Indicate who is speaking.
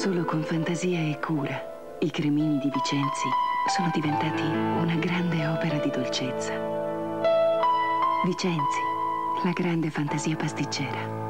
Speaker 1: Solo con fantasia e cura, i cremini di Vicenzi sono diventati una grande opera di dolcezza. Vicenzi, la grande fantasia pasticcera.